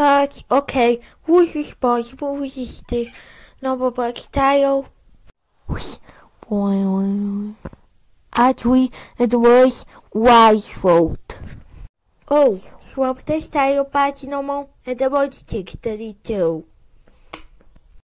cut. Okay, who's this boy? Who's this Numberblock style? Actually, it was Wise fault. Oh, swap the style party and the body about 32.